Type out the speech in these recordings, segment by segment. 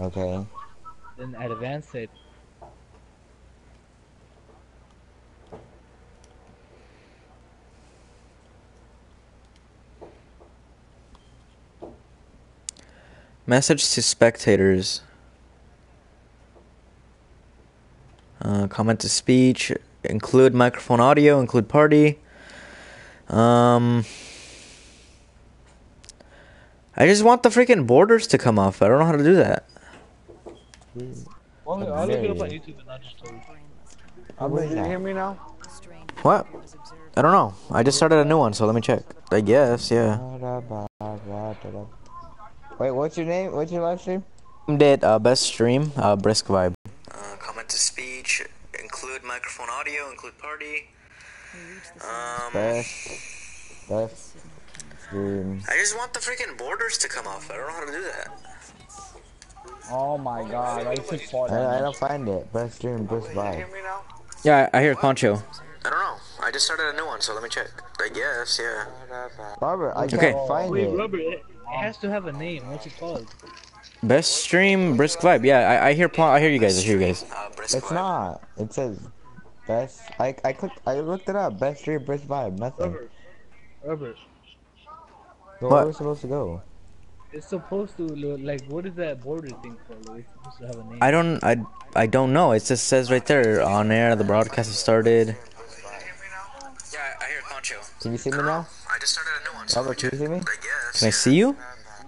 Okay. Then advance it. Message to spectators. Uh, comment to speech. Include microphone audio. Include party. Um. I just want the freaking borders to come off. I don't know how to do that. Well, I'll look it up on YouTube and I'll just tell you. What is Can you hear me now? What? I don't know. I just started a new one, so let me check. I guess, yeah. Wait, what's your name? What's your live stream? Did uh, best stream, uh, brisk vibe. Uh, comment to speech. Include microphone audio. Include party. Um. Best. Best stream. I just want the freaking borders to come off. I don't know how to do that. Oh my god, I should fall I, I don't find it. Best stream, best vibe. Yeah, I, I hear Concho. I don't know. I just started a new one, so let me check. I guess, yeah. Robert, I Okay. can't find Wait, it. Robert, it, it has to have a name. What's it called? Best stream, brisk vibe. Yeah, I, I hear. Pl- I hear you guys. I hear you guys. Uh, it's not. It says best. I I clicked. I looked it up. Best stream, best vibe. Nothing. Robert. Robert. So What? where we're supposed to go? It's supposed to look like what is that border thing called? It's supposed to have a name. I don't. I. I don't know. It just says right there on air. The broadcast has started. Yeah, I hear Concho. Can you see me now? I just started a new one. Robert, can you see me? Can I see you? Wait,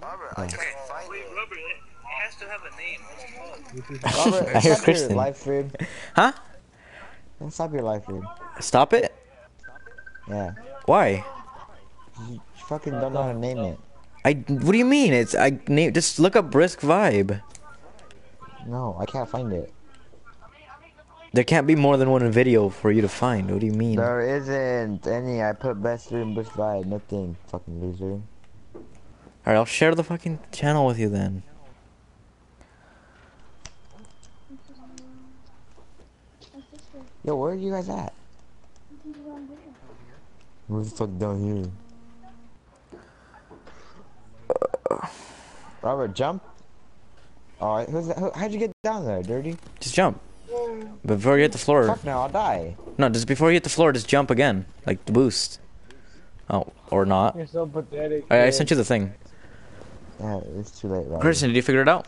Robert, it, it has to have a name. What's? Robert, I hear stop Kristen. your live stream. Huh? Stop your live stream. Stop it. Yeah. Why? You fucking don't know how to name it. I. What do you mean? It's. I name. Just look up brisk vibe. No, I can't find it. There can't be more than one video for you to find. What do you mean? There isn't any. I put best stream, best vibe. Nothing. Fucking loser. Alright, I'll share the fucking channel with you then. Yo, where are you guys at? Where the fuck down here? Robert, jump. Alright, who's that? Who, how'd you get down there, dirty? Just jump. Before you hit the floor. Fuck now, I'll die. No, just before you hit the floor, just jump again. Like the boost. Oh, or not. You're so pathetic. I, I sent you the thing. Yeah, it's too late, Robert. Kristen, did you figure it out?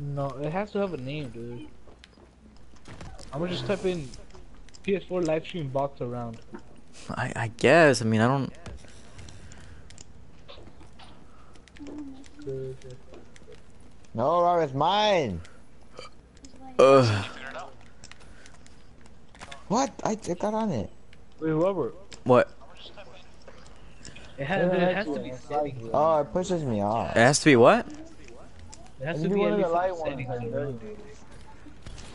No, it has to have a name, dude. I'm gonna just type in PS4 live stream box around. I, I guess. I mean, I don't. No, Robert, it's mine. Ugh. What? I, I got on it. Wait, Robert. What? It has, it has to be settings. Oh, it pushes me off. It has to be what? It has to be do one of the least light like ones, settings. like you thirty. know?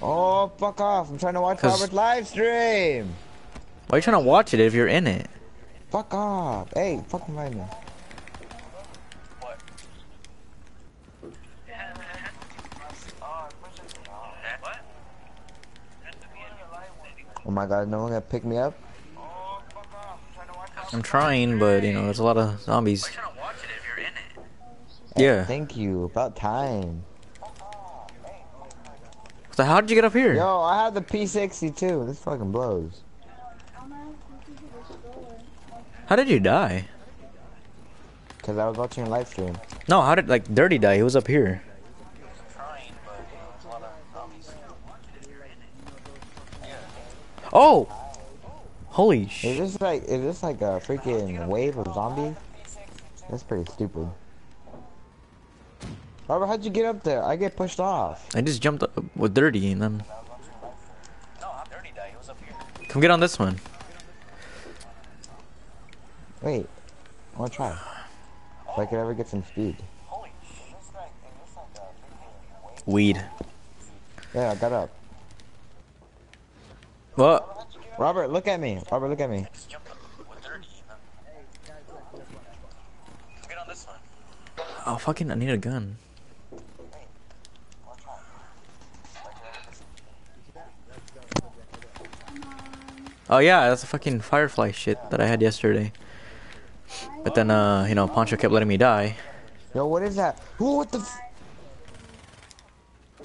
Oh, fuck off. I'm trying to watch Robert's live stream. Why are you trying to watch it if you're in it? Fuck off. Hey, fucking find me. Oh my god, no one gonna pick me up? I'm trying, but you know, there's a lot of zombies. Oh, yeah. Thank you. About time. So how did you get up here? Yo, I have the P62. This fucking blows. How did you die? Cause I was watching a live stream. No, how did like Dirty die? He was up here. Oh! Holy Is sh! this like is this like a freaking wave of zombies? That's pretty stupid. Robert, how'd you get up there? I get pushed off. I just jumped up with Dirty and then. Come get on this one. Wait, I wanna try. If I could ever get some speed. Weed. Yeah, I got up. What? Robert, look at me. Robert, look at me. Oh fucking! I need a gun. Oh yeah, that's a fucking firefly shit that I had yesterday. But then, uh, you know, Poncho kept letting me die. Yo, what is that? Who? What the? F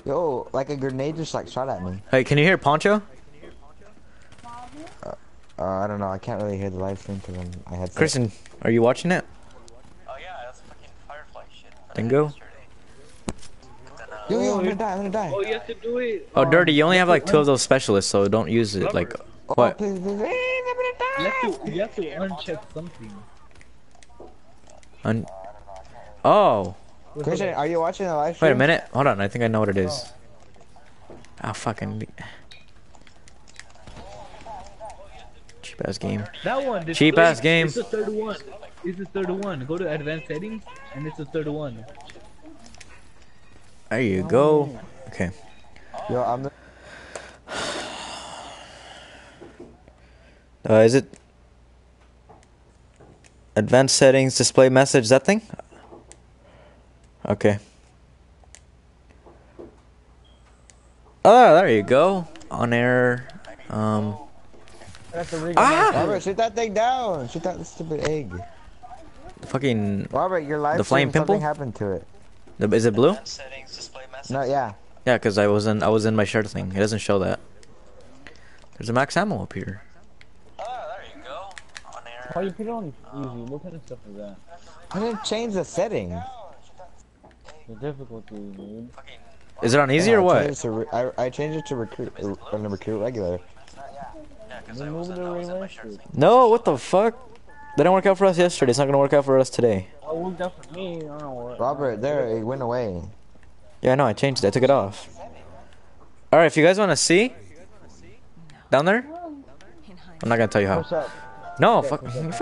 Yo, like a grenade just like shot at me. Hey, can you hear Poncho? Uh, I don't know. I can't really hear the live stream because I had. Kristen, are you watching it? Oh yeah, that's fucking Firefly shit. Dingo? Yo, yo, I'm gonna die. I'm gonna die. Oh, you have to do it. Oh, Dirty, you only have like two of those specialists, so don't use it. Like, Oh, what? please, please, please, I'm gonna die. You have to, you have to uncheck something. Un oh, Christian, are you watching the live stream? wait a minute. Hold on, I think I know what it is. Ah, fucking cheap ass game. That one. this Cheap ass game. It's the third one. It's the third one. Go to advanced settings, and it's the third one. There you go. Okay. Yo, I'm the. Uh, is it advanced settings, display message, that thing? Okay. Oh, there you go. On air. Um. That's the rig. Ah! Robert, shoot that thing down. Shoot that stupid egg. Fucking. Robert, your live The flame stream, something pimple? happened to it. Is it blue? Settings, display message. No, yeah. Yeah, cause I was in. I was in my shirt thing. It doesn't show that. There's a max ammo up here. Oh, there you go. On air. Why you put it on easy? What kind of stuff is that? I didn't change the setting. The difficulty, dude. Is it on easy or I what? changed it to re- I, I changed it to recruit uh, on the recruit regular. Yeah, because I Remove was in, the I was in my shirt No, what the fuck? That didn't work out for us yesterday. It's not gonna work out for us today. Oh, worked out for me. I don't know what. Robert, there, it went away. Yeah, I know. I changed it. I took it off. All right, if you guys want to see down there, I'm not gonna tell you how. Push up. No, fuck, fucking. Push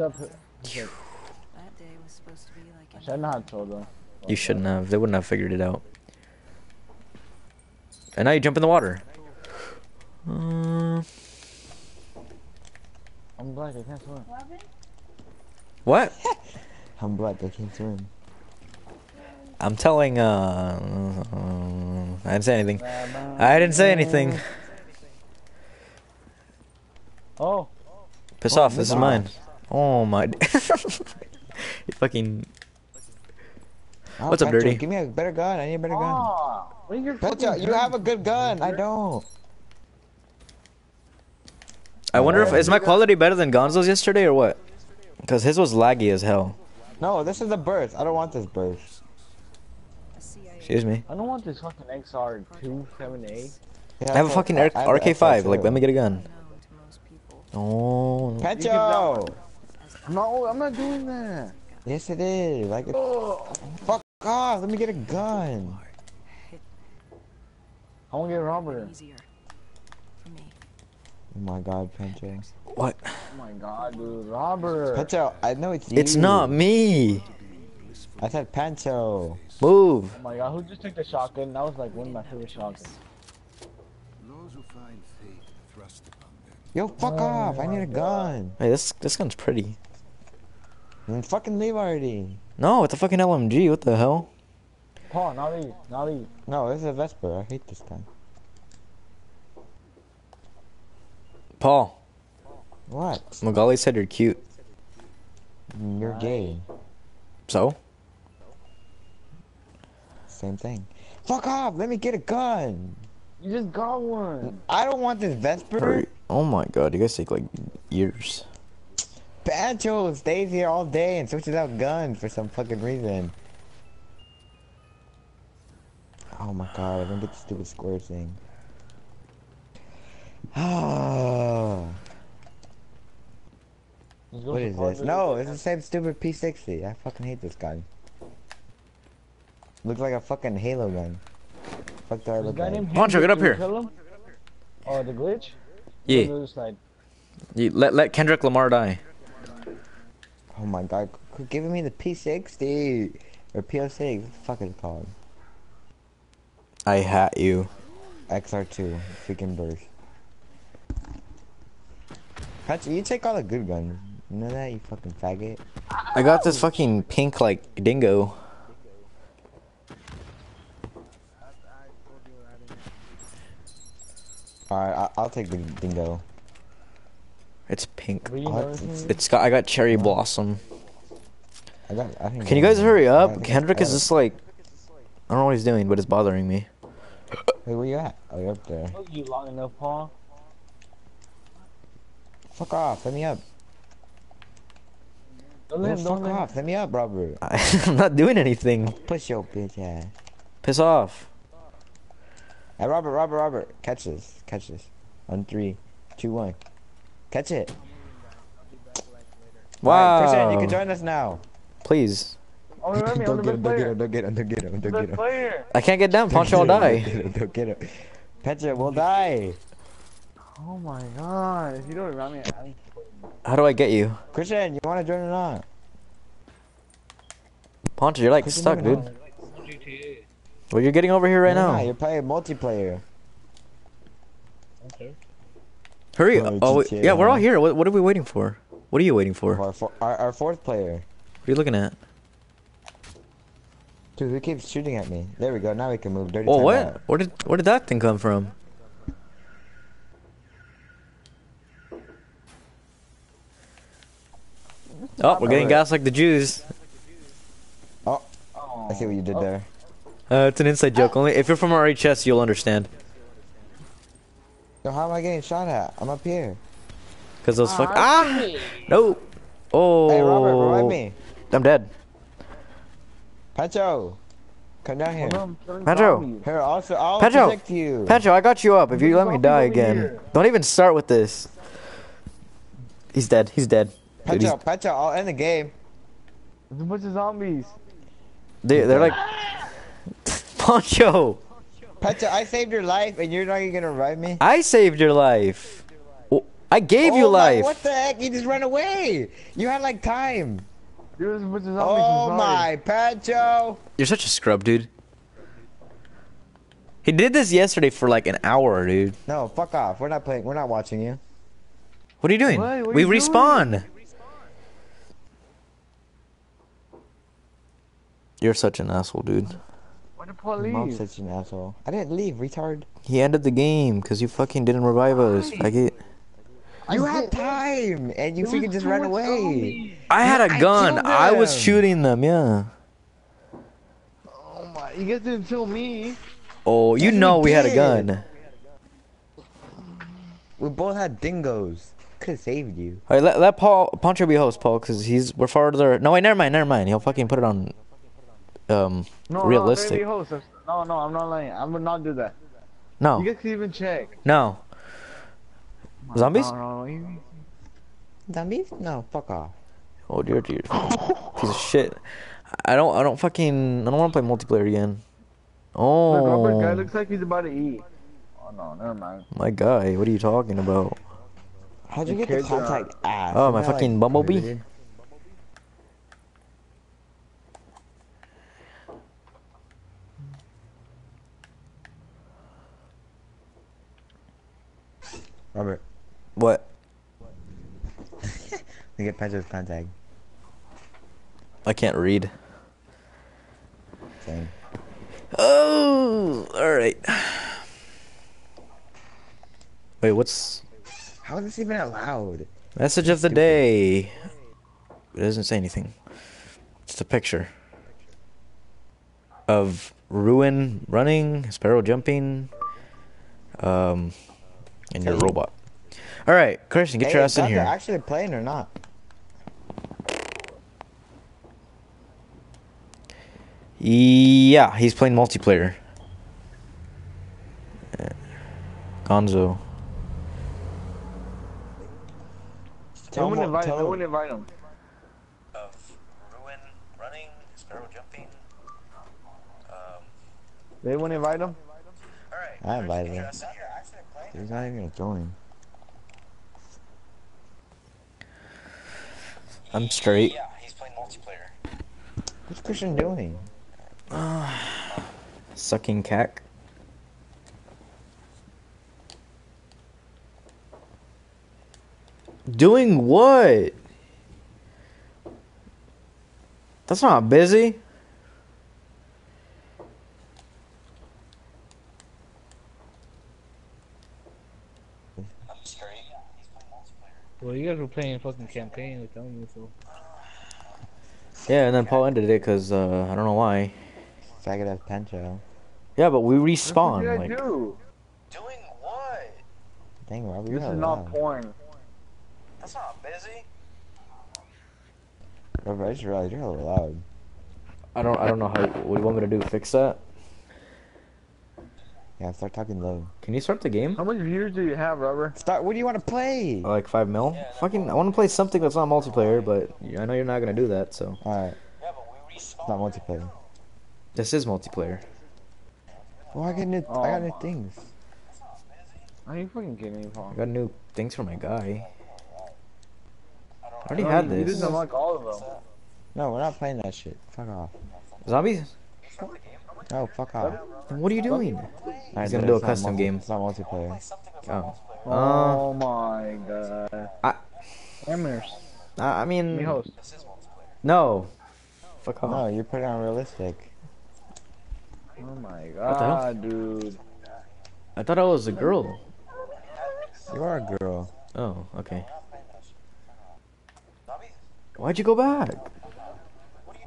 up. That day was supposed to be like I should know how to throw though. You shouldn't have. They wouldn't have figured it out. And now you jump in the water. Uh, I'm black. I can't swim. what? I'm black, I can't swim. I'm telling. Uh, I didn't say anything. I didn't say anything. Oh, Piss Oh, off. This is mine. Oh my. you fucking. Oh, What's up, Petro, Dirty? Give me a better gun. I need a better gun. ah, what are your Petro, fucking you have a good gun. I don't. I wonder if is my quality better than Gonzo's yesterday or what? Because his was laggy as hell. No, this is a burst. I don't want this burst. Excuse me. I don't want this fucking XR two seven eight. Yeah, I have a fucking I- I RK5. Like, let me get a gun. known to most people. Oh. Petro! No, I'm not doing that. Yes, it is. Like, it- fuck off. Let me get a gun. I want to get Robert. Easier for me. Oh my god, Petro. What? Oh my god, dude, Robert. Petro, I know it's you. It's not me. I said Pancho. Move. Oh my god, who just took the shotgun? That was like one of my favorite shotguns. Those who find fate thrust upon them. Yo, fuck oh off. I need a gun. Hey, this this gun's pretty. Then fucking leave already. No, it's a fucking LMG. What the hell? Paul, not these, not these. No, this is a Vesper. I hate this gun. Paul. What? Magali said you're cute. You're gay. So? Same thing. Fuck off. Let me get a gun. You just got one. I don't want this Vesper. Hurry. Oh my god, you guys take like years. Pancho stays here all day and switches out guns for some fucking reason. Oh my god, I don't get the stupid square thing. Oh, Let's go what to is Paul, this? No, it's the same stupid P60. I fucking hate this gun. Looks like a fucking Halo gun. Fuck do I look guy like? named Poncho, get up here. kill? Oh, the glitch? Yeah. On the other let let Kendrick Lamar die. Oh my god, quit giving me the P60 or PO6. What the fuck is it called? I hat you. XR2, freaking burst. Patch, you take all the good guns. You know that, you fucking faggot? I got this fucking pink like dingo. Alright, I- I'll take the dingo. It's pink. Oh, it's- It's got I got cherry blossom. I got. I Can you guys hurry up? Kendrick is uh, just like, I don't know what he's doing, but it's bothering me. Hey, where you at? Oh, you're up there. Took you long enough, Paul. Fuck off. Let me up. Don't let him, fuck don't let him. off. Let me up, Robert. I'm not doing anything. Push your bitch ass. Piss off. Hey, Robert, Robert, Robert. Catch this. Catch this. On three, two, one. Catch it. Alright, Christian, you can join us now. Please. Oh, let me, I'm don't get him, don't get player. him, don't get him, don't get him, don't get Best him. I can't get down. Poncho will Don't die. get him, Don't get him. Petra, we'll die. Oh my god. If you don't remind me, I'm How do I get you? Christian, you want to join or not? Poncho, you're like Christian, stuck, no, no. dude. GTA. Well, you're getting over here right No, no, now. You're playing multiplayer. Okay. Hurry. Oh, Oh, GTA, yeah, we're all here. What, what are we waiting for? What are you waiting for? Our, four, our, our fourth player. What are you looking at? Dude, who keeps shooting at me? There we go. Now we can move. Dirty Oh, timeout. what? Where did where did that thing come from? Oh, we're getting gas like the Jews. Oh. I see what you did there. Uh, it's an inside joke. Only if you're from RHS, you'll understand. So how am I getting shot at? I'm up here. Cause those fuck ah no. Oh, Hey, Robert, revive me. I'm dead. Pancho, come down here. Hold on, killing Pedro. Here, also, I'll Pancho. protect you. Pancho, I got you up. If you let me die again, here. don't even start with this. He's dead. He's dead. Dude, he's, Pancho, Pancho, I'll end the game. There's a bunch of zombies. they, they're like Poncho. Pancho, I saved your life, and you're not even gonna revive me. I saved your life. I gave you Oh my- life. what the heck? You just ran away. You had like time. Dude, there's a bunch of zombies. Oh inside. my, Pancho. You're such a scrub, dude. He did this yesterday for like an hour, dude. No, fuck off. We're not playing. We're not watching you. What are you doing? What? What are we you doing? You're such an asshole, dude. Why did Paul Your Mom's such an asshole. I didn't leave, retard. He ended the game because you fucking didn't revive us. I get. You had time, and you There freaking just ran away. zombies. I had a gun. killed I was shooting them. Yeah. Oh my, you guys didn't kill me. Oh, you Yes, know we had a gun. We both had dingoes. Could have saved you. All right, let, let Paul Poncho be host, Paul, because he's we're farther. No, wait, never mind, never mind. He'll fucking put it on. Um, No, realistic. No, let me be host. no, no, I'm not lying. I would not do that. No, You guys can even check. no. Zombies? No, no, no. you- Zombies? No, fuck off. Oh dear, dear. Piece of shit. I don't. I don't fucking. I don't want to play multiplayer again. Look, Robert guy Oh, looks like he's about to eat. Oh no, never mind. my guy. What are you talking about? How'd you The get the contact ass? Oh, Isn't my that, like, fucking bumblebee? Robert, What? we get Pancho's contact. I can't read. Same. Oh, all right. Wait, what's How is this even allowed? message of the day? It doesn't say anything. Just a picture of ruin running, sparrow jumping, um, and your Hey. robot. All right, Christian, get hey, your ass in guys are here. actually playing or not? Yeah, he's playing multiplayer. Uh, Gonzo. No Tell one him- invite. tell No him- one invite him. Of ruin, running, sparrow jumping. Um, They won't invite him. alright. I invited Get your him. He's not even gonna join. I'm straight. Yeah, he's playing multiplayer. What's Christian doing? Uh, Sucking cack. Doing what? That's not busy. I'm straight. Yeah, he's playing multiplayer. Well, you guys were playing fucking campaign without me, so. Yeah, and then Paul ended it because uh, I don't know why. faggot ass Pancho. Yeah, but we What respawn. did I Like, do? Doing what? Dang, Rob, you're This is loud. not porn. That's not busy. Robert, I just realized you're a little loud. I don't, I don't know how. What do you want me to do? Fix that? Yeah, start talking low. Can you start the game? How many views do you have, Rubber? Start. What do you want to play? Oh, like five mil? Fucking, I want to play something that's not multiplayer, but I know you're not gonna do that. So All right, Yeah, but we it's not multiplayer. this is multiplayer. Well, I got new. I Oh. got new oh. things. Are you fucking kidding me, Paul? I got new things for my guy. I already No, had this. You didn't unlock all of them. No, we're not playing that shit. Fuck off. Zombies? No, fuck off. Then what are you doing? Alright, gonna do a custom multi- game. It's not multiplayer. Oh. Uh, Oh my god. I- Emmers. I I mean, Me host. no. Fuck off. No, you're putting on realistic. Oh my What the hell? god, dude. I thought I was a girl. You are a girl. Oh, okay. Why'd you go back?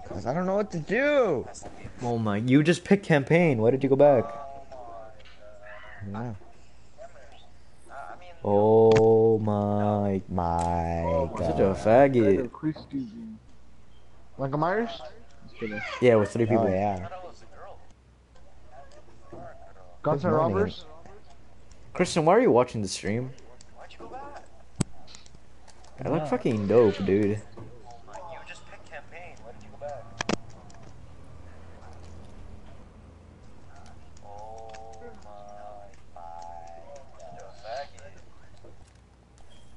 Cause I don't know what to do. Oh my, you just picked campaign. Why did you go back? No. Oh my, My you're such God. a faggot. Michael Myers? Yeah, with three people. Oh yeah. Guns Good and robbers? Christian, why are you watching the stream? I look fucking dope, dude. You just picked campaign. Why did you go back? Oh my, my, faggot.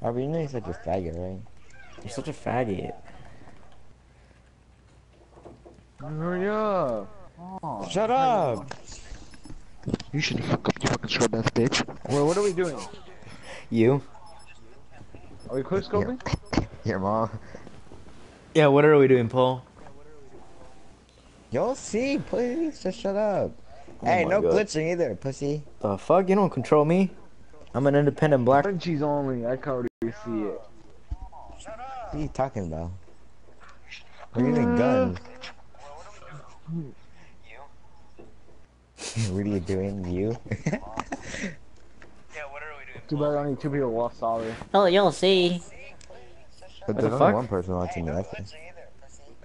Robert, you know you're such a faggot, right? You're such a faggot. Hurry up. Oh. Shut up. You should fuck up, you fucking short ass bitch. Well, what are we doing? You? Are we quick scoping? Your mom. Yeah, what are we doing, Paul? You'll see, please. Just shut up. Oh hey, no God. glitching either, pussy. The fuck? You don't control me. I'm an independent black. Frenchies only. I can't already see it. What are you talking about? We're using guns. what are you doing, you? Yeah, what are we doing? Too bad only two people lost solid. Oh, you'll see. but the there's only fuck? one person watching the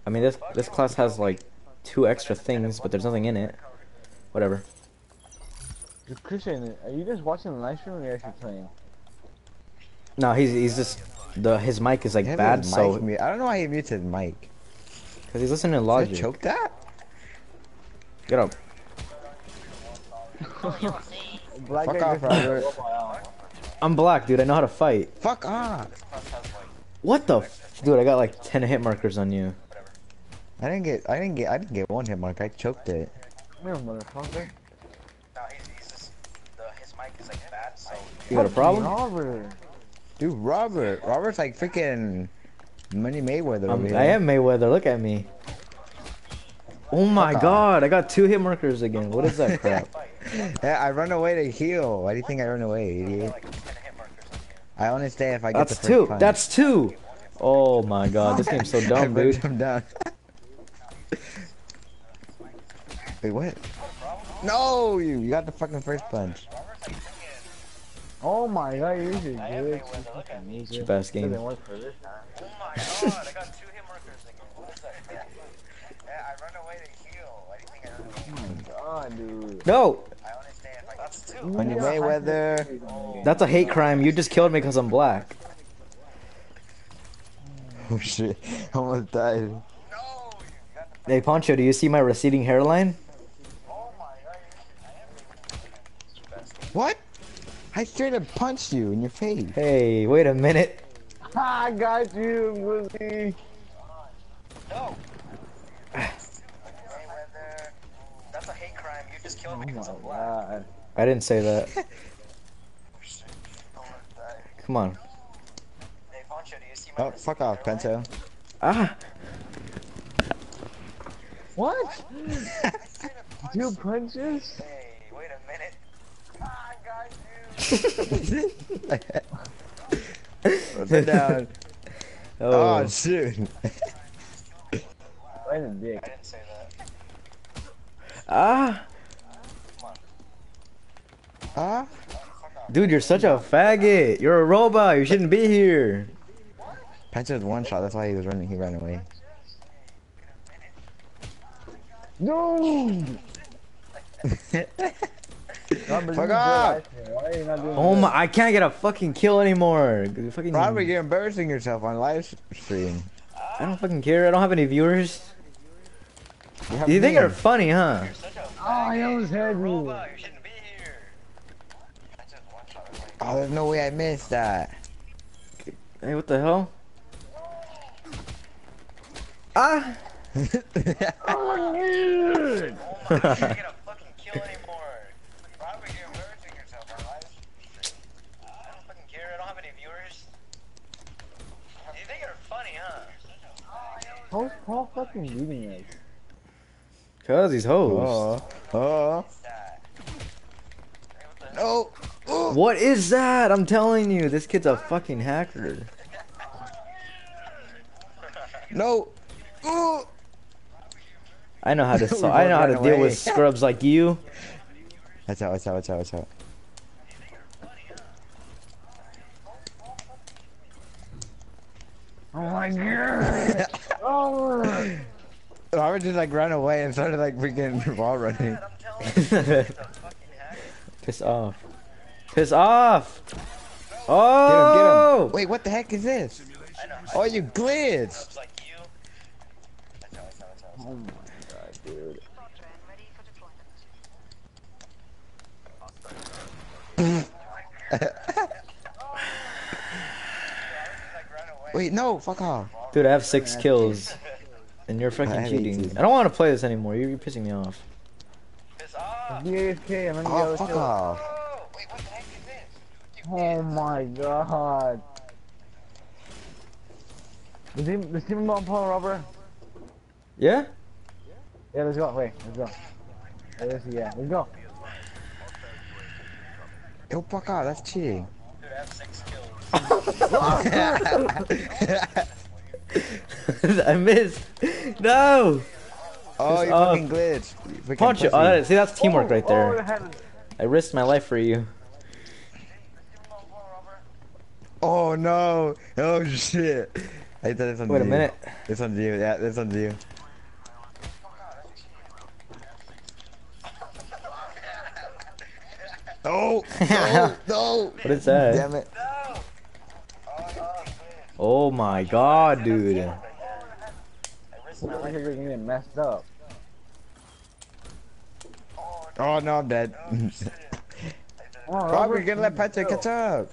I mean, this this class has like two extra things, but there's nothing in it. Whatever. Christian, are you just watching the live stream or are you actually playing? No, he's he's just the his mic is like His bad, so mute- I don't know why he muted his mic. because he's listening to Did I Logic. choke that? Get up. Black Fuck off, Robert. I'm black, dude. I know how to fight. Fuck off. What the, f- dude? I got like ten hit markers on you. I didn't get. I didn't get. I didn't get one hit mark. I choked it. Come here, motherfucker. No, he's, he's just, the, his mic is like bad, so. You got a problem? Robert. Dude, Robert. Robert's like freaking Money Mayweather I'm, here. I am Mayweather. Look at me. Oh my Fuck god! I got two hit markers again. What is that crap? Yeah, I run away to heal. Why do you think I run away, idiot? I only stay if I get That's the first two. punch. That's two. Oh my god, this game's so dumb, dude. him down. Wait, what? No, you, you got the fucking first punch. Oh my god, you're using good. fucking loser. Cheap ass game. Doesn't work for this time. Oh my god, I got two hit markers again. What is that? Yeah, I run away to heal. Why do you think I run away? Oh god, dude. No, I only stay That's two. Money Yeah, Mayweather. that's a hate crime. You just killed me because I'm black. Oh shit, almost died. No, you got. Hey Poncho, do you see my receding hairline? Oh my god, I am. What? I straight up punched you in your face. Hey, wait a minute. I got you, pussy. No. Mayweather. That's a hate crime. You just killed me Oh I'm black. god. I didn't say that. My god. Come on. Hey, Poncho, do you see my Oh, fuck off, Pento. Ah, What? Two punches? Hey, wait a minute. Ah, I got you. Sit down. oh, Oh, shoot. Right in the dick. I didn't say that. Ah, Ah? dude, you're such a faggot. You're a robot. You shouldn't be here. Pancho's one shot, that's why he was running, he ran away. No! Fuck off! Why are you not doing Oh my! I can't get a fucking kill anymore. The Fucking. Robert, you're embarrassing yourself on live stream. I don't fucking care. I don't have any viewers. You, You think me. you're funny, huh? Such a Oh, I almost had you. You shouldn't be here. That's just one shot. Like, Oh, there's no way I missed that. Hey, what the hell? Ah! oh my god! You can't get a fucking kill anymore. Robert, you're embarrassing yourself on live stream. I don't fucking care. I don't have any viewers. You think you're funny, huh? How's Paul fucking leaving us? Cause he's hoes. What's that? Hey, what the no. What is that? I'm telling you, this kid's a fucking hacker. No. Ooh. I know how to. So, I know how to deal with scrubs like you. Watch out, watch out, watch out, watch out. Oh my god! oh! I would just like run away and started like freaking wall running. I'm telling you, it's a fucking hack. Piss off. Piss off. Get him, Oh! get him. Oh! Wait, what the heck is this? Oh, you glitched. Oh my god, dude. Like, run away. Wait, no, fuck off. Dude, I have six kills. And you're fucking cheating. I don't want to play this anymore. You're, you're pissing me off. Piss off. DFK, I'm in the Oh, other fuck off. Oh, wait, what the heck is this? Oh my god. The team, the team on Paul Robert. Yeah? Yeah, let's go. Wait, let's go. Let's, yeah, let's go. Yo, fuck off, that's cheating. Dude, I have six kills. I missed. No! Oh, Piss you off. fucking glitched. You Punch it. Oh, uh, see, that's teamwork right Oh, oh, there. it had- I risked my life for you. Oh no! Oh shit! I thought this one's Wait a you. minute. This one's you. Yeah, this one's you. Oh! No! no! What is that? Damn it! Oh my god, dude. I feel like you're gonna messed up. Oh no, I'm dead. Oh, Robert, you're gonna let Patrick catch up.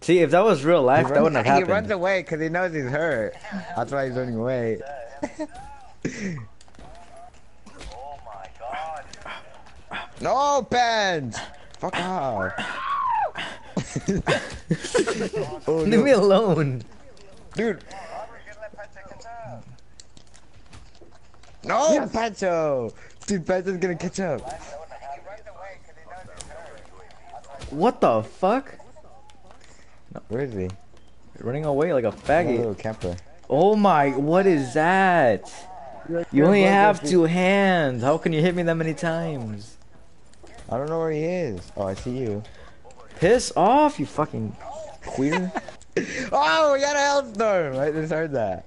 See, if that was real life, He that wouldn't have runs- He runs away because he knows he's hurt. That's why he's running away. Oh my god. No, Pens! Fuck off. Oh Leave no. me alone. Dude, Robert, you let Petra catch up. no, Yes. Pancho! Dude, Pancho's gonna catch up. He runs away because he knows he's hurt. What the fuck? Where is he? Running away like a Oh, faggot. little camper. Oh my, what is that? You only have two hands. How can you hit me that many times? I don't know where he is. Oh, I see you. Piss off, you fucking queer. Oh, we got a hellstorm! I just heard that.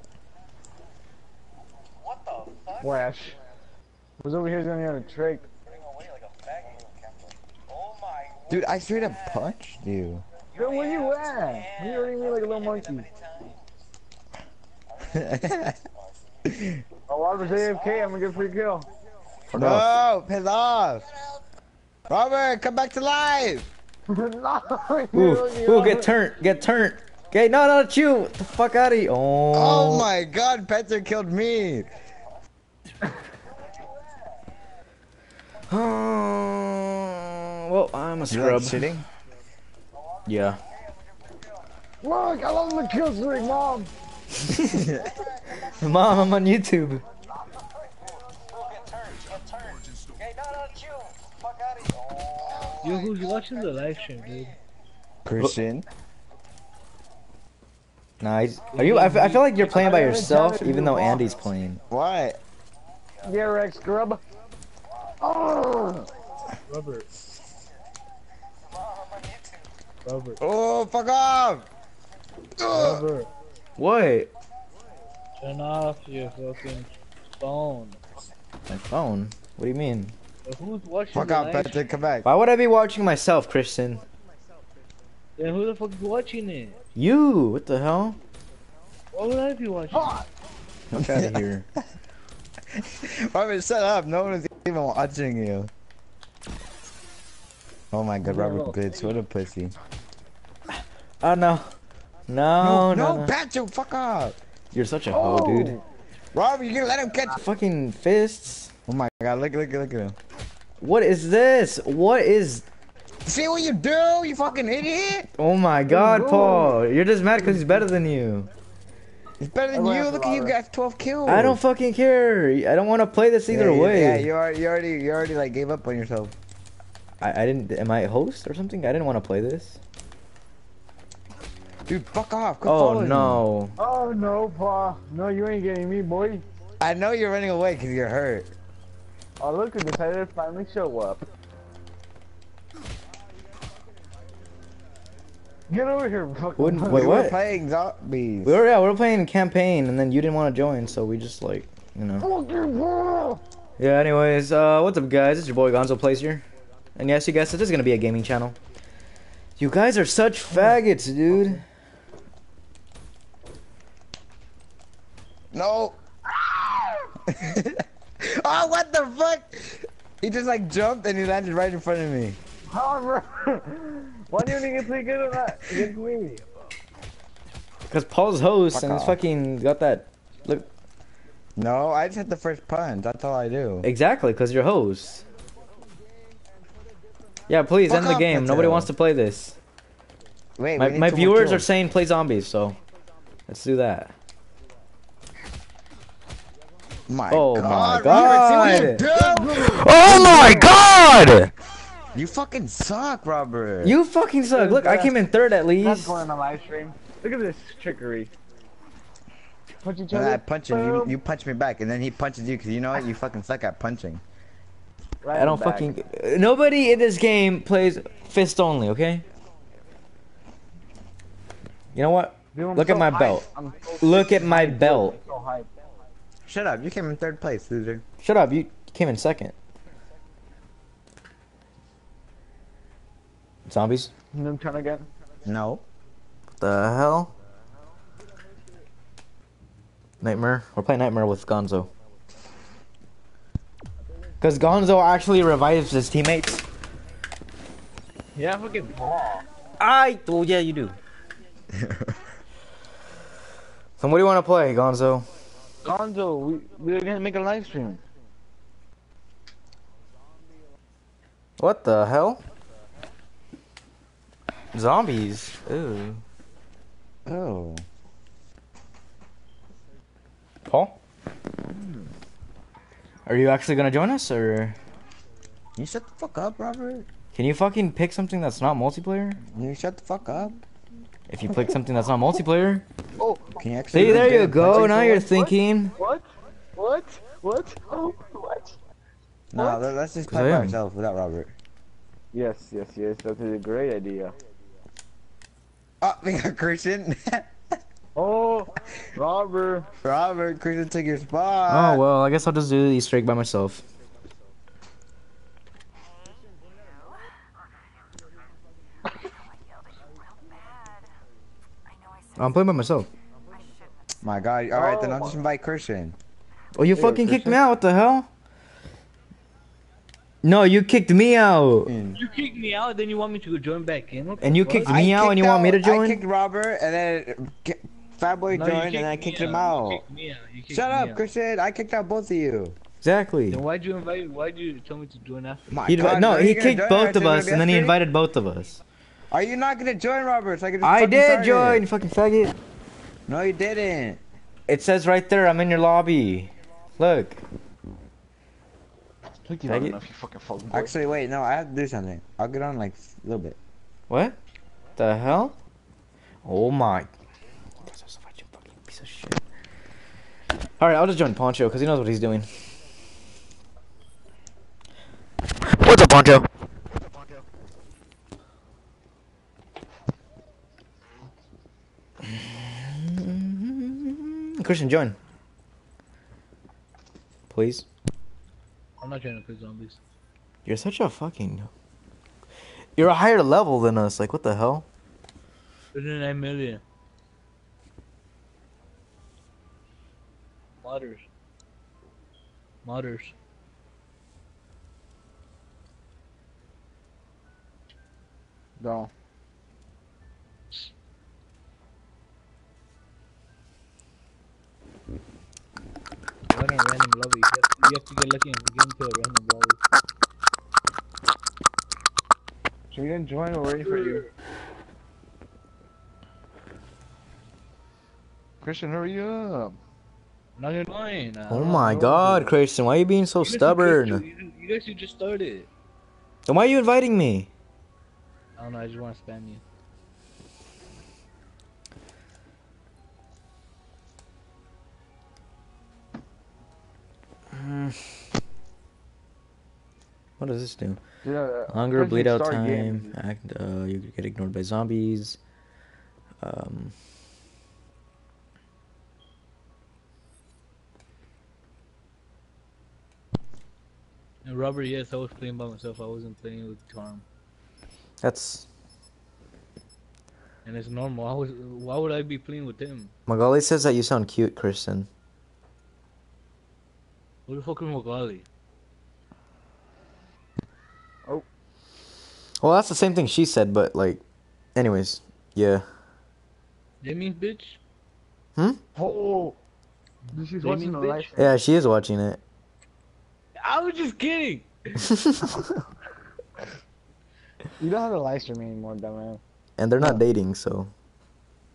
What the fuck? Flash. Was over here gonna get a trick. Running away like a faggot. Oh my Dude, I straight up punched you. Yo, where you at? You hurting me like a little monkey. Oh, Robert's AFK. I'm gonna get a free kill. no, piss off! Robert, come back to life! No, Ooh, ooh, get turned, get turned. Okay, no, not you. Get the fuck out of here. Oh, Oh my god, Petra killed me! Oh, well, I'm a You like scrub. shitting? Yeah. Look, I love my kill streak, mom. Mom, I'm on YouTube. Yo, who's watching the live stream, dude? Christian. Nice. Are you? I, f- I feel like you're playing by yourself, even though. Andy's playing. What? Yeah, Rex Grub. Oh! Robert. Robert. Oh, fuck off! Ugh. Robert. What? Turn off your fucking phone. My phone. What do you mean? Who's watching Fuck the off, live Patrick, come back. Why would I be watching myself, Christian? Then who the fuck is watching it? You. What the hell? Why would I be watching it? Get out of here. Robert, shut up. No one is even watching you. Oh my god, Robert bitch, what a pussy. Oh no. No, no, no, no. Patrick, fuck off. You're such a hoe, oh. dude. Robert, you gonna let him catch? Fucking fists. Oh my god, look, look, look at him. What is this? What is? See what you do, you fucking idiot? Oh my God, Paul! You're just mad because he's better than you. He's better than I'm you. Look at you, Robert. got 12 kills. I don't fucking care. I don't want to play this either yeah, you- way. Yeah, you already, you already, you already like gave up on yourself. I, I didn't. Am I a host or something? I didn't want to play this. Dude, fuck off. Quit Oh following me. no. Oh no, Pa. No, you ain't getting me, boy. I know you're running away because you're hurt. Oh, look who decided to finally show up. Get over here, fucking. Wouldn't- monkey. Wait, we were what? playing zombies. We were yeah, we were playing campaign, and then you didn't want to join, so we just like, you know. Yeah. Anyways, uh, what's up, guys? It's your boy Gonzo Plays here, and yes, you guys, this is gonna be a gaming channel. You guys are such faggots, dude. No. oh, what the fuck? He just like jumped and he landed right in front of me. However, why do you think it's so good at that against me? Cause Paul's host Fuck and he's fucking got that. Look, No, I just hit the first punch. That's all I do. exactly, cause you're host. Yeah, please Fuck end the game. Nobody wants to play this. Wait, My, my viewers are saying play zombies, so let's do that. My Oh God, my Robert, see what God. you? Oh, oh my god! You fucking suck, Robert. You fucking suck. Look, I came in third at That's least. going on the live stream. Look at this trickery. Punch each And other. I punch him, you, you punch me back, and then he punches you because you know what? You fucking suck at punching. Right I don't the back. fucking. Nobody in this game plays fist only, okay? You know what? Dude, I'm Look at so my belt. I'm so Look at my hyped, dude. belt. I'm so hyped. Shut up, you came in third place, loser. Shut up, you came in second. Zombies? And then turn again. No. The hell? Nightmare? We're playing Nightmare with Gonzo. Because Gonzo actually revives his teammates. Yeah, fucking Paul. I. Oh, yeah, you do. So, what do you want to play, Gonzo? Gonzo, we, we're gonna make a live stream. What the hell? Zombies. Ooh. Oh. Paul? Are you actually gonna join us, or You shut the fuck up, Robert. can you fucking pick something that's not multiplayer? You shut the fuck up. If you pick something that's not multiplayer, Oh. Can you actually? see, there you go. Now you're once? thinking. What? What? What? Oh, what? No, What? let- let's just play by am. ourselves without Robert. Yes, yes, yes. That is a great idea. Oh, we got Christian. Oh, Robert. Robert, Christian took your spot. Oh well, I guess I'll just do the Easter egg by myself. I'm playing by myself. My God. All right, then I'll Oh. just invite Christian. Oh, you Hey, fucking kicked me out. What the hell? No, you kicked me out. You kicked me out, then you want me to go join back in? What And you fuck? kicked I me out and you kicked want me to join? I join? kicked Robert, and then ki- Fatboy No, joined, and I kicked him You out. kicked me out. You kicked Shut me up, out. Christian. I kicked out both of you. Exactly. Then why'd you invite? Why'd you tell me to join after? My He God, no, he kicked both of us and then he invited both of us. Are you not gonna join, Robert? So I, can I did start join, you fucking faggot. No, you didn't. It says right there, I'm in your lobby. Look. Look, you Faggot. don't know if you fucking fucking boy. Actually, wait. No, I have to do something. I'll get on like a little bit. What? The hell? Oh my. of shit. Alright, I'll just join Poncho because he knows what he's doing. What's up, Poncho? Christian, join. Please. I'm not trying to play zombies. You're such a fucking. You're a higher level than us. Like, what the hell? 39 million. Modders. Modders. Go. Run a random lobby. You have, you have to get lucky and get into a random lobby. So you didn't join, we're waiting for you. Christian, hurry up. I'm not gonna lie. Oh my god. Christian, why are you being so You stubborn? You, you, you guys should just started. Then why are you inviting me? I don't know. I just want to spam you. What does this do? Yeah, Hunger, Christian, bleed out time, game. act, uh, you get ignored by zombies. Um, And Robert, yes, I was playing by myself. I wasn't playing with Charm, that's and it's normal. I was. Why would I be playing with him? Magali says that you sound cute, Christian. Who the fuck is Magali? Oh. Well, that's the same thing she said, but like, anyways, yeah. That means bitch. Hmm? Oh, oh, oh. she's They watching mean the bitch. live stream. Yeah, she is watching it. I was just kidding. You don't have the live stream anymore, dumbass. and they're not Yeah. dating, so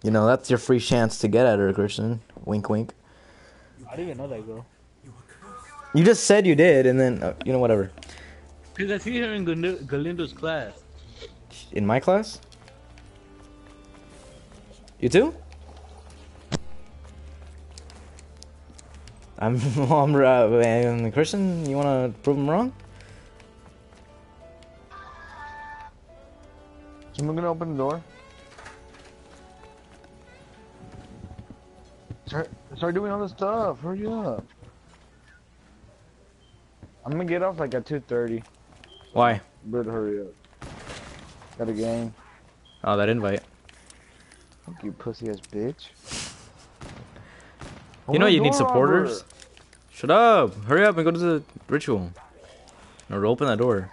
you know that's your free chance to get at her, Christian. Wink, wink. I didn't even know that girl. You just said you did, and then uh, you know whatever. Cause I see her in Galindo's class. In my class. You too? I'm, I'm uh, um, Christian. You wanna prove him wrong? Someone gonna open the door? Start, start doing all this stuff. Hurry up. I'm gonna get off like at 2:30. Why? But hurry up. Got a game. Oh, that invite. Fuck you, pussy ass bitch. You know you the need supporters. Robert. Shut up! Hurry up and go to the ritual. Or open that door.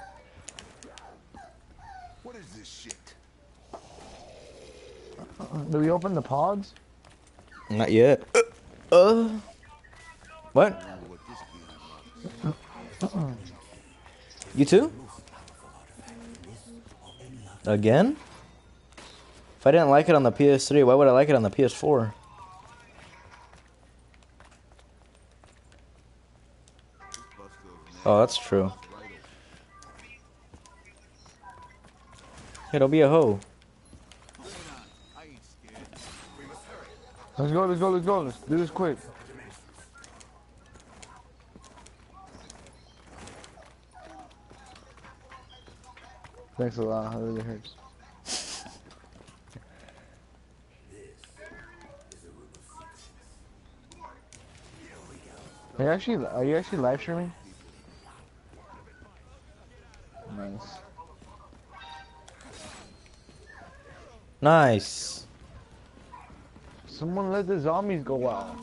What is this shit? Do we open the pods? Not yet. Uh. What? What this kid unlocks. Uh-uh. You too? Again? If I didn't like it on the PS3, why would I like it on the PS4? Oh, that's true. Don't be a hoe. Let's go, let's go, let's go. Let's do this quick. Thanks a lot. That really hurts. Are you actually are you actually live streaming? Nice. Nice. Someone let the zombies go out.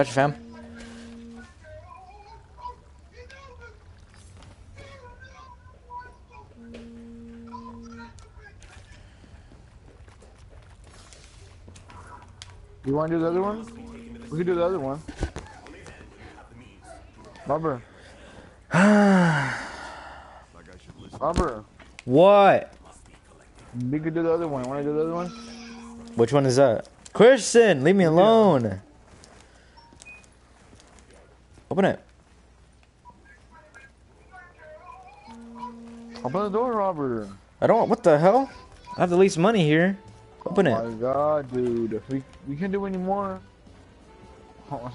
Gotcha, fam. You want to do the other one? We can do the other one. Robert. Like I should listen. Robert. What? We could do the other one. Want to do the other one? Which one is that? Christian, leave me alone. Open it. Open the door, Robert. I don't. What the hell? I have the least money here. Open oh it. my god, dude. We we can't do any more. Oh,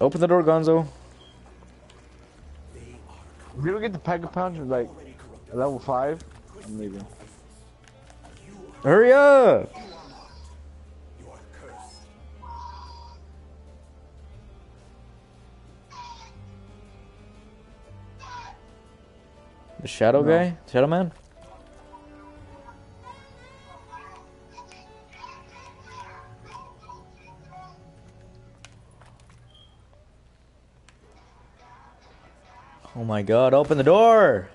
Open the door, Gonzo. If you don't get the Pack-a-Punch at like level five, I'm leaving. Hurry up! The shadow No. guy? Shadow man? Oh my god, open the door!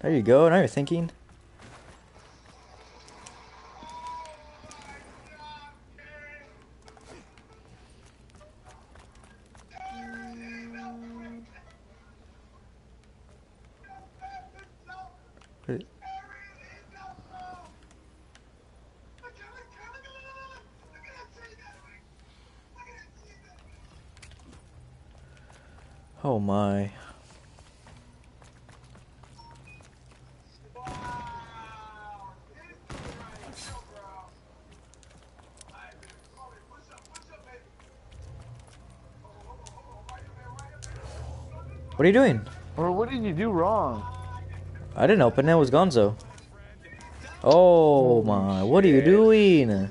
There you go, now you're thinking. Wait. Oh my. What are you doing? Or what did you do wrong? I didn't open it, it was Gonzo. Oh my, what are you doing?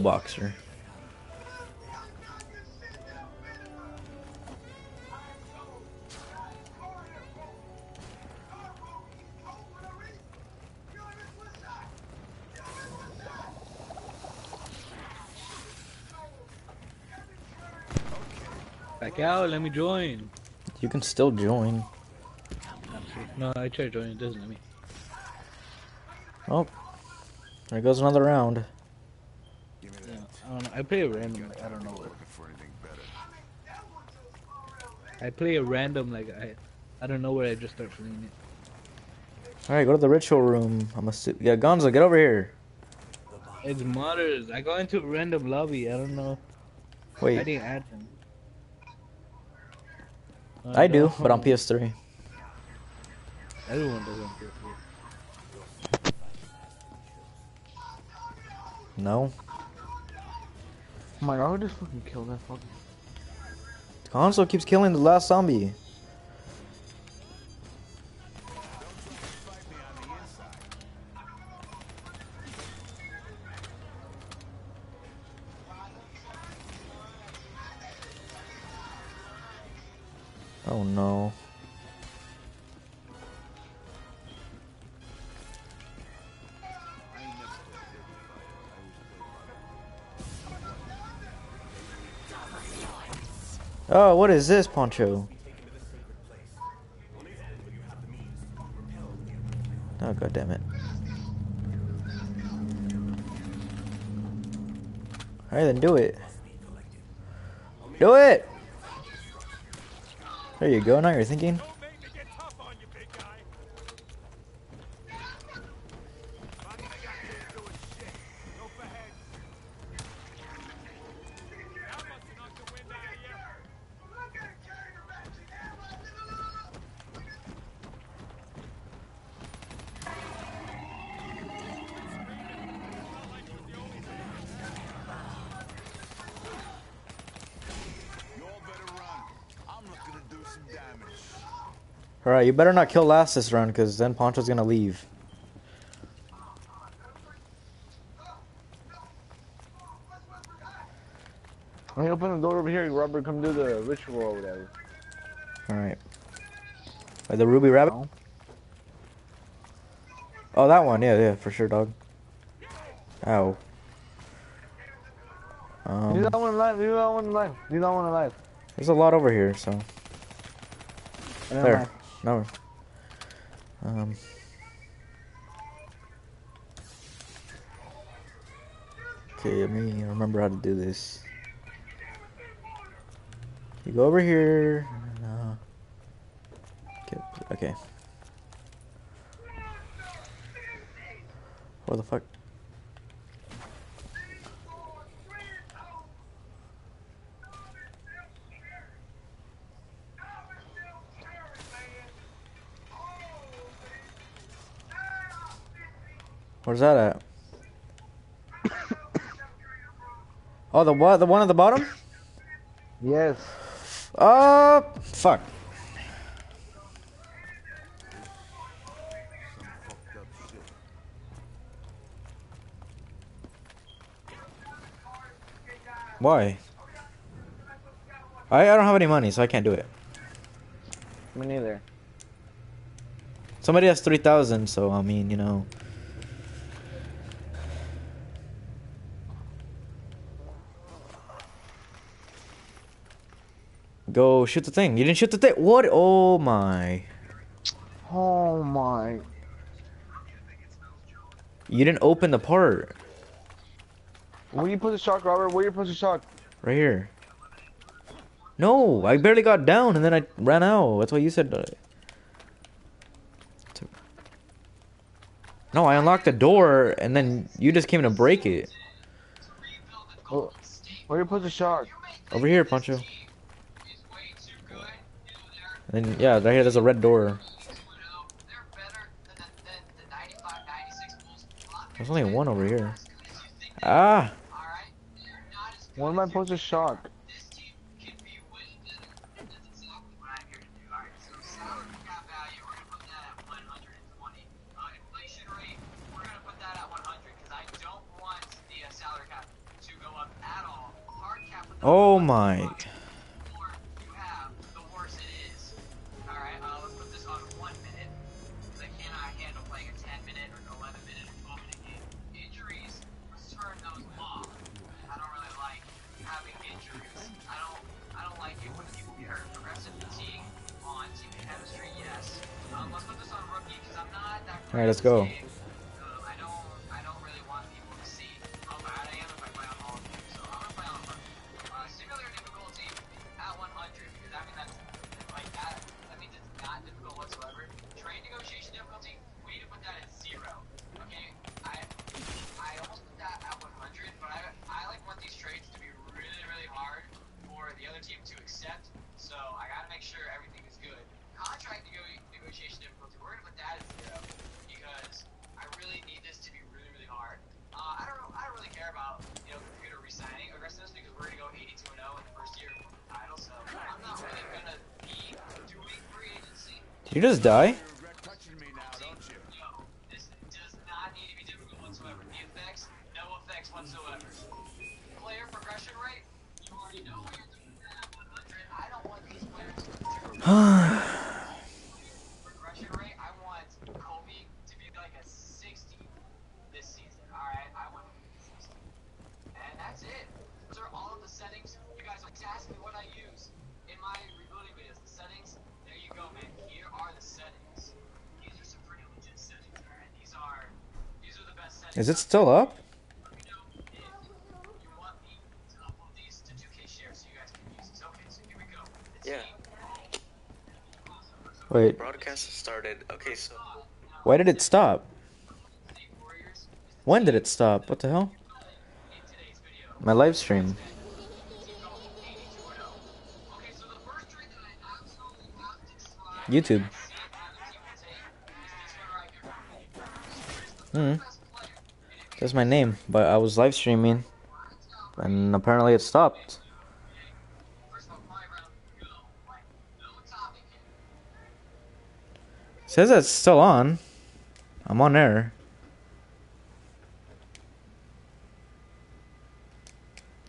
Boxer. Back out, let me join. You can still join. No, I tried joining, it doesn't let me. Oh, there goes another round. Give me Yeah, that. I know. I play a random, like, I don't know. Looking for anything better. I play a random, like, I, I don't know where I just start playing it. All right, go to the ritual room. I'm a yeah, Gonzo, get over here. It's modders. I go into a random lobby. I don't know. Wait. I didn't add them. Uh, I do, no. but on PS3. Everyone does on PS3. No, my god, who just fucking killed that fucking? Console keeps killing the last zombie. Oh, what is this, Poncho? Oh, god damn it. Alright, then do it. Do it! There you go, now you're thinking. You all better run. I'm looking to do some damage. Alright, you better not kill last this round, because then Poncho's gonna leave. Let me open the door over here. Robert, come do the ritual or whatever. Alright. Like the ruby rabbit? No. Oh, that one, yeah, yeah, for sure, dog. Ow. Do Um, that one live. Do that one live. Do that one live. there's a lot over here, so there. No. Um. Okay, let me remember how to do this. You go over here. uh, Okay. Okay. What the fuck? Where's that at? oh, the what? The one at the bottom? Yes. Uh, fuck. Fucked up shit. Why? I I don't have any money, so I can't do it. Me neither. Somebody has three thousand, so I mean, you know. Go shoot the thing. You didn't shoot the thing. What? Oh my! Oh my. You didn't open the part Where you put the shark, Robert? Where you put the shark? right here. No, I barely got down, and then I ran out. That's why you said. No, I unlocked the door, and then you just came to break it. Oh, Where you put the shark? Over here, Pancho. And then, yeah, right here, there's a red door. There's only one over here. Ah! One of my supposed to shark? Oh my. Let's go. You just die? You regret touching me now, don't you? No, this does not need to be difficult whatsoever. The effects, no effects whatsoever. Player progression rate, you already know where you're doing that at 100. I don't want these players to progression rate, I want Kobe to be like a 60 this season. Alright, I want him to be 60. And that's it. Those are all of the settings. You guys like to ask me what I use in my rebuilding videos. The settings, there you go, man. Here are the settings. These are some pretty legit settings, alright? These are these are the best settings. Is it still up? Let me know if you want me to upload these to 2K share so you guys can use these. Okay, so here it still up? Yeah. Wait, Broadcast started. Okay, so. why did it stop? When did it stop? What the hell? My live stream. YouTube. Hmm. That's my name, but I was live streaming, and apparently it stopped. Says it's still on. I'm on air.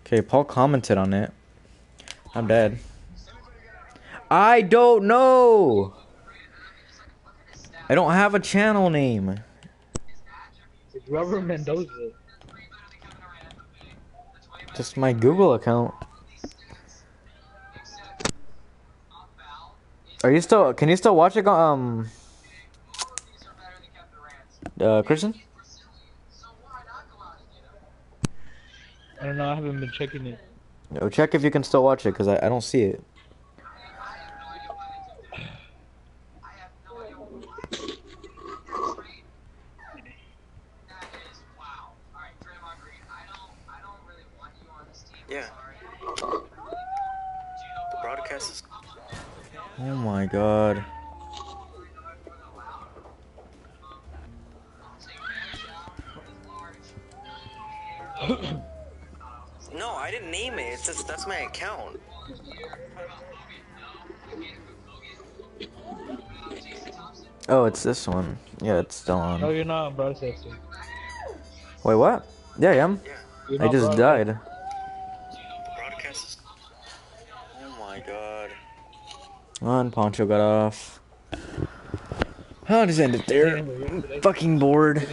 Okay, Paul commented on it. I'm dead. I don't know. I don't have a channel name. Robert Mendoza. Just my Google account. Are you still? Can you still watch it? Um. Uh, Christian. I don't know. I haven't been checking it. No, check if you can still watch it, cause I, I don't see it. It's this one. Yeah, it's still No, on. you're not broadcasting. Wait, what? Yeah, I am. You're I just died. Broadcast is Oh my god. On, Poncho got off. I'll just end it there. Fucking bored.